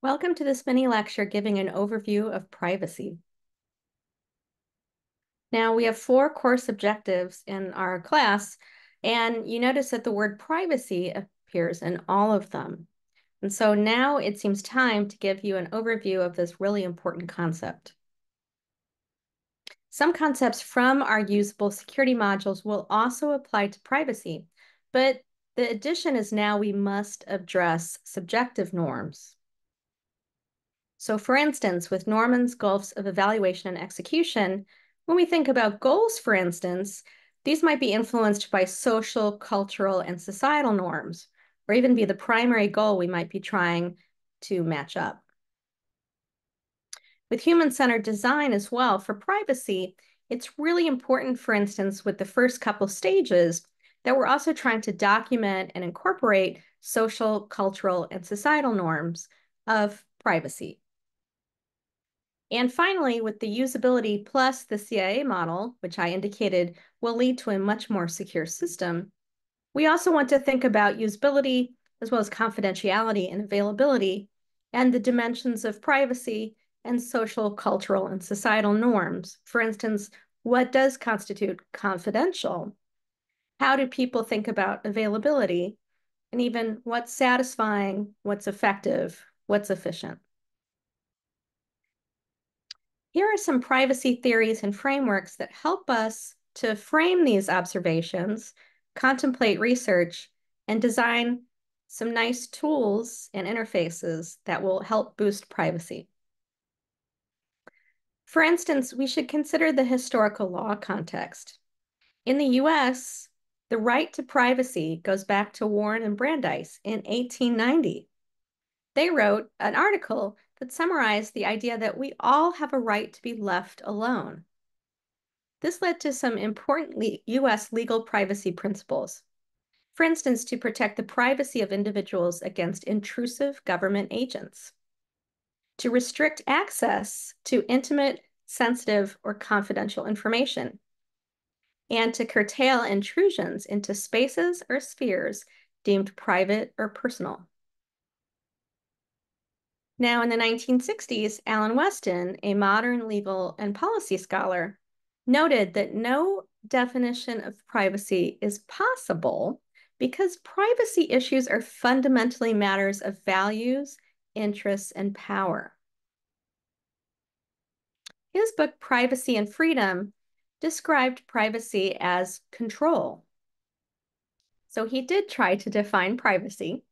Welcome to this mini lecture giving an overview of privacy. Now we have four course objectives in our class, and you notice that the word privacy appears in all of them. And so now it seems time to give you an overview of this really important concept. Some concepts from our usable security modules will also apply to privacy, but the addition is now we must address subjective norms. So for instance, with Norman's gulfs of evaluation and execution, when we think about goals, for instance, these might be influenced by social, cultural, and societal norms, or even be the primary goal we might be trying to match up. With human-centered design as well, for privacy, it's really important, for instance, with the first couple stages, that we're also trying to document and incorporate social, cultural, and societal norms of privacy. And finally, with the usability plus the CIA model, which I indicated will lead to a much more secure system, we also want to think about usability as well as confidentiality and availability and the dimensions of privacy and social, cultural, and societal norms. For instance, what does constitute confidential? How do people think about availability? And even what's satisfying, what's effective, what's efficient? Here are some privacy theories and frameworks that help us to frame these observations, contemplate research, and design some nice tools and interfaces that will help boost privacy. For instance, we should consider the historical law context. In the US, the right to privacy goes back to Warren and Brandeis in 1890. They wrote an article that summarized the idea that we all have a right to be left alone. This led to some important US legal privacy principles. For instance, to protect the privacy of individuals against intrusive government agents, to restrict access to intimate, sensitive, or confidential information, and to curtail intrusions into spaces or spheres deemed private or personal. Now, in the 1960s, Alan Westin, a modern legal and policy scholar, noted that no definition of privacy is possible because privacy issues are fundamentally matters of values, interests, and power. His book, Privacy and Freedom, described privacy as control. So he did try to define privacy,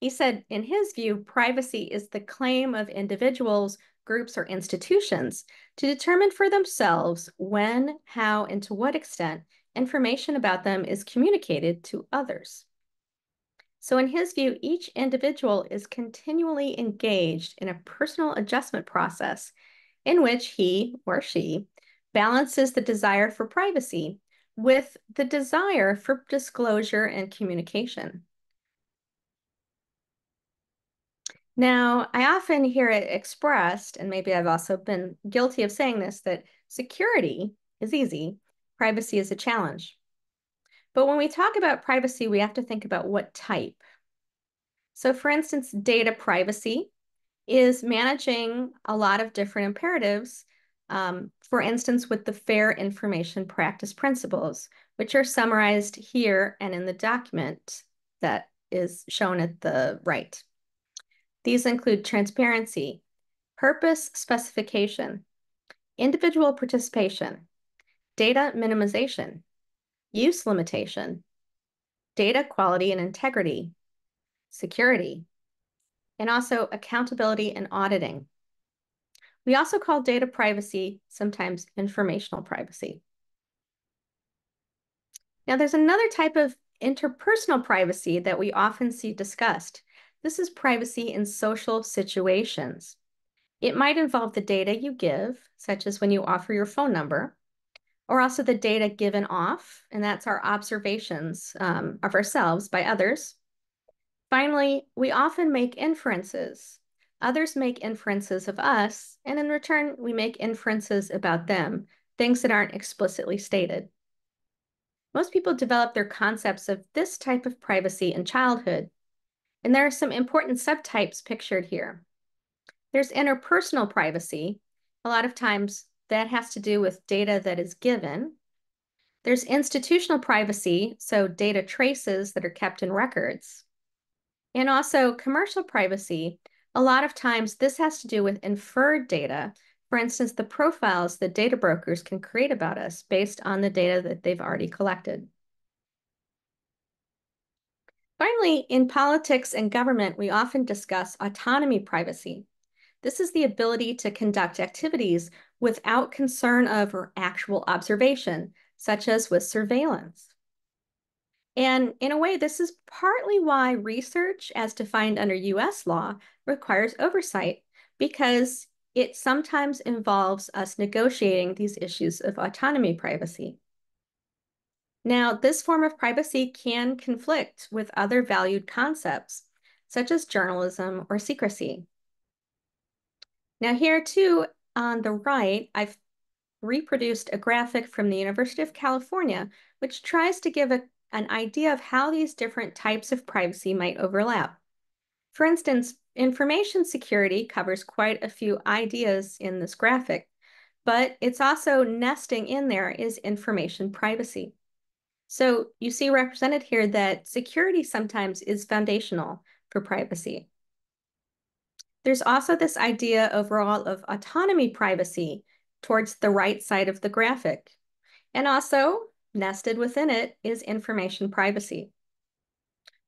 he said, in his view, privacy is the claim of individuals, groups, or institutions to determine for themselves when, how, and to what extent information about them is communicated to others. So in his view, each individual is continually engaged in a personal adjustment process in which he or she balances the desire for privacy with the desire for disclosure and communication. Now, I often hear it expressed, and maybe I've also been guilty of saying this, that security is easy, privacy is a challenge. But when we talk about privacy, we have to think about what type. So for instance, data privacy is managing a lot of different imperatives, um, for instance, with the Fair Information Practice Principles, which are summarized here and in the document that is shown at the right. These include transparency, purpose specification, individual participation, data minimization, use limitation, data quality and integrity, security, and also accountability and auditing. We also call data privacy sometimes informational privacy. Now there's another type of interpersonal privacy that we often see discussed, this is privacy in social situations. It might involve the data you give, such as when you offer your phone number, or also the data given off, and that's our observations um, of ourselves by others. Finally, we often make inferences. Others make inferences of us, and in return, we make inferences about them, things that aren't explicitly stated. Most people develop their concepts of this type of privacy in childhood, and there are some important subtypes pictured here. There's interpersonal privacy. A lot of times that has to do with data that is given. There's institutional privacy, so data traces that are kept in records. And also commercial privacy. A lot of times this has to do with inferred data. For instance, the profiles that data brokers can create about us based on the data that they've already collected. Finally, in politics and government, we often discuss autonomy privacy. This is the ability to conduct activities without concern of or actual observation, such as with surveillance. And in a way, this is partly why research, as defined under US law, requires oversight, because it sometimes involves us negotiating these issues of autonomy privacy. Now, this form of privacy can conflict with other valued concepts, such as journalism or secrecy. Now here too, on the right, I've reproduced a graphic from the University of California, which tries to give a, an idea of how these different types of privacy might overlap. For instance, information security covers quite a few ideas in this graphic, but it's also nesting in there is information privacy. So you see represented here that security sometimes is foundational for privacy. There's also this idea overall of autonomy privacy towards the right side of the graphic. And also nested within it is information privacy.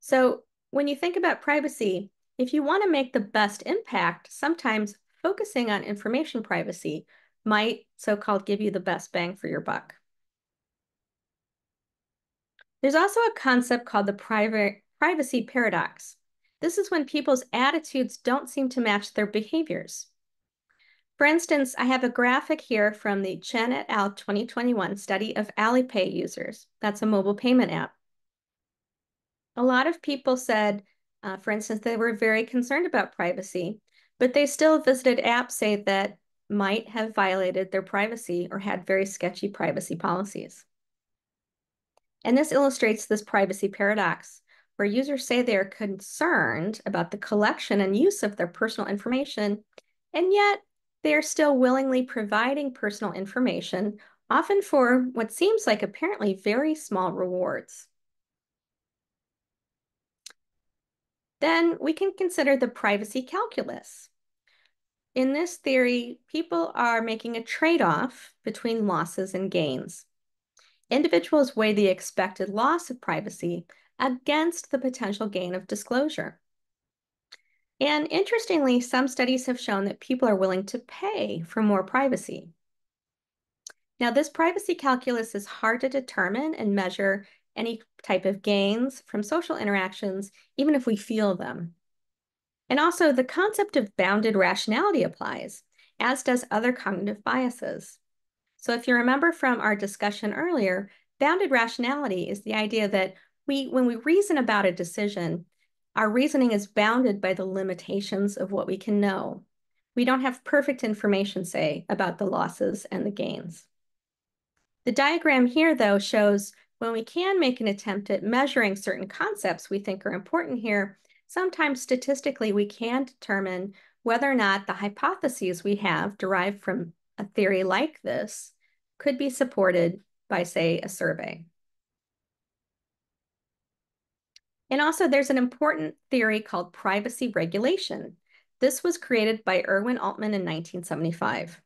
So when you think about privacy, if you want to make the best impact, sometimes focusing on information privacy might so-called give you the best bang for your buck. There's also a concept called the privacy paradox. This is when people's attitudes don't seem to match their behaviors. For instance, I have a graphic here from the Chen et al. 2021 study of Alipay users. That's a mobile payment app. A lot of people said, uh, for instance, they were very concerned about privacy, but they still visited apps, say, that might have violated their privacy or had very sketchy privacy policies. And this illustrates this privacy paradox where users say they are concerned about the collection and use of their personal information, and yet they are still willingly providing personal information, often for what seems like apparently very small rewards. Then we can consider the privacy calculus. In this theory, people are making a trade-off between losses and gains. Individuals weigh the expected loss of privacy against the potential gain of disclosure. And interestingly, some studies have shown that people are willing to pay for more privacy. Now, this privacy calculus is hard to determine and measure any type of gains from social interactions, even if we feel them. And also, the concept of bounded rationality applies, as does other cognitive biases. So if you remember from our discussion earlier, bounded rationality is the idea that we, when we reason about a decision, our reasoning is bounded by the limitations of what we can know. We don't have perfect information, say, about the losses and the gains. The diagram here, though, shows when we can make an attempt at measuring certain concepts we think are important here, sometimes statistically we can determine whether or not the hypotheses we have derived from a theory like this could be supported by, say, a survey. And also there's an important theory called privacy regulation. This was created by Irwin Altman in 1975.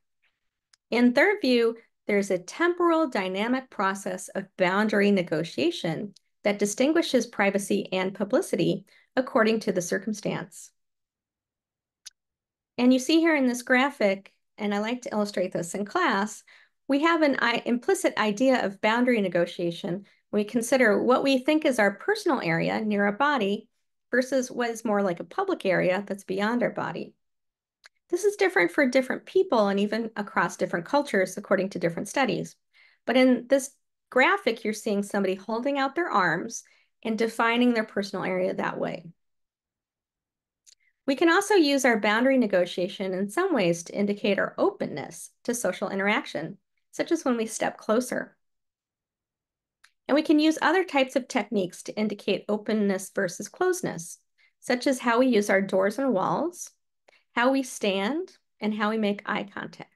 In their view, there's a temporal dynamic process of boundary negotiation that distinguishes privacy and publicity according to the circumstance. And you see here in this graphic, and I like to illustrate this in class, we have an implicit idea of boundary negotiation we consider what we think is our personal area near our body versus what is more like a public area that's beyond our body. This is different for different people and even across different cultures according to different studies. But in this graphic, you're seeing somebody holding out their arms and defining their personal area that way. We can also use our boundary negotiation in some ways to indicate our openness to social interaction, such as when we step closer. And we can use other types of techniques to indicate openness versus closeness, such as how we use our doors and walls, how we stand, and how we make eye contact.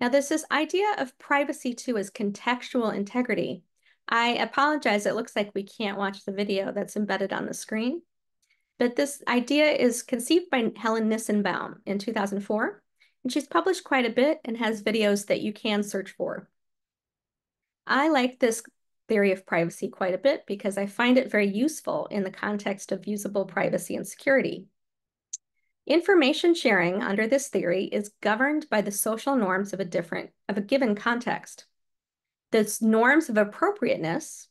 Now, there's this idea of privacy too is contextual integrity. I apologize, it looks like we can't watch the video that's embedded on the screen. But this idea is conceived by Helen Nissenbaum in 2004, and she's published quite a bit and has videos that you can search for. I like this theory of privacy quite a bit because I find it very useful in the context of usable privacy and security. Information sharing under this theory is governed by the social norms of a different of a given context. The norms of appropriateness,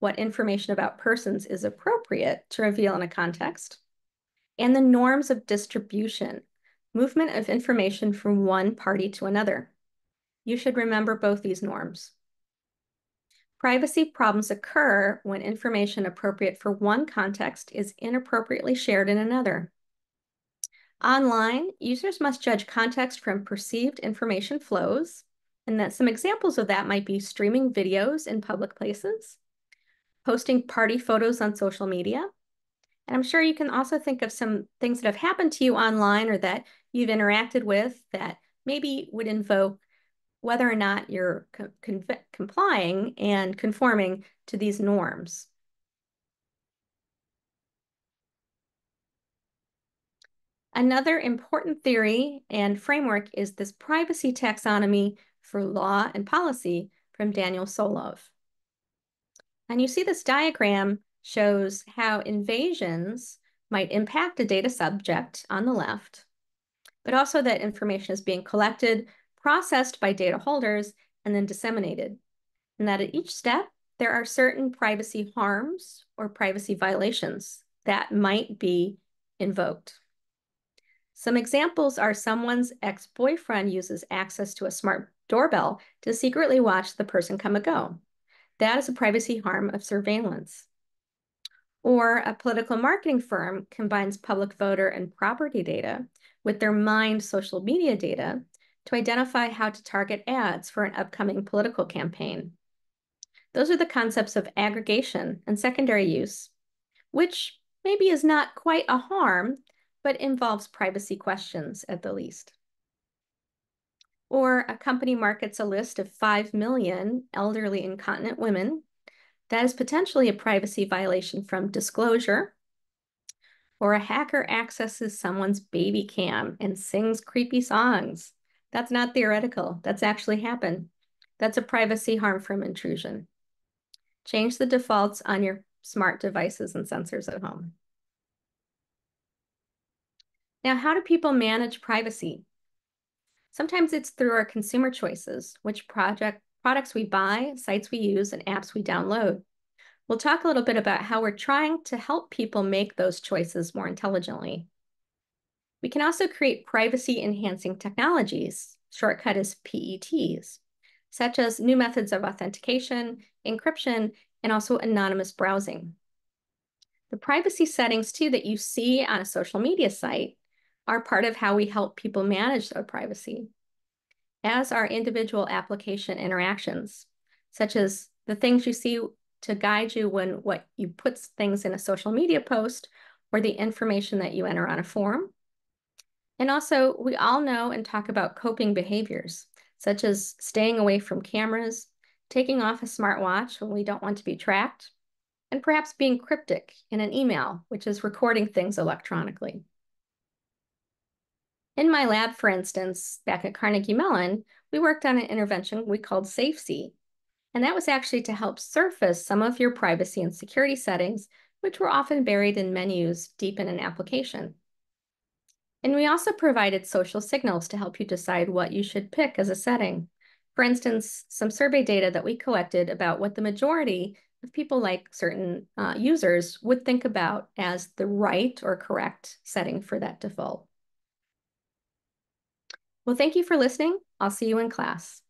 what information about persons is appropriate to reveal in a context, and the norms of distribution, movement of information from one party to another. You should remember both these norms. Privacy problems occur when information appropriate for one context is inappropriately shared in another. Online, users must judge context from perceived information flows, and that some examples of that might be streaming videos in public places, posting party photos on social media, and I'm sure you can also think of some things that have happened to you online or that you've interacted with that maybe would invoke whether or not you're complying and conforming to these norms. Another important theory and framework is this privacy taxonomy for law and policy from Daniel Solove. And you see this diagram shows how invasions might impact a data subject on the left, but also that information is being collected, processed by data holders, and then disseminated. And that at each step, there are certain privacy harms or privacy violations that might be invoked. Some examples are someone's ex-boyfriend uses access to a smart doorbell to secretly watch the person come and go. That is a privacy harm of surveillance. Or a political marketing firm combines public voter and property data with their mined social media data to identify how to target ads for an upcoming political campaign. Those are the concepts of aggregation and secondary use, which maybe is not quite a harm, but involves privacy questions at the least. Or a company markets a list of 5 million elderly incontinent women. That is potentially a privacy violation from disclosure. Or a hacker accesses someone's baby cam and sings creepy songs. That's not theoretical. That's actually happened. That's a privacy harm from intrusion. Change the defaults on your smart devices and sensors at home. Now, how do people manage privacy? Sometimes it's through our consumer choices, which project products we buy, sites we use, and apps we download. We'll talk a little bit about how we're trying to help people make those choices more intelligently. We can also create privacy enhancing technologies, shortcut is PETs, such as new methods of authentication, encryption, and also anonymous browsing. The privacy settings too that you see on a social media site are part of how we help people manage their privacy, as are individual application interactions, such as the things you see to guide you when what you put things in a social media post or the information that you enter on a form. And also, we all know and talk about coping behaviors, such as staying away from cameras, taking off a smartwatch when we don't want to be tracked, and perhaps being cryptic in an email, which is recording things electronically. In my lab, for instance, back at Carnegie Mellon, we worked on an intervention we called SafeSee. And that was actually to help surface some of your privacy and security settings, which were often buried in menus deep in an application. And we also provided social signals to help you decide what you should pick as a setting. For instance, some survey data that we collected about what the majority of people like certain uh, users would think about as the right or correct setting for that default. Well, thank you for listening. I'll see you in class.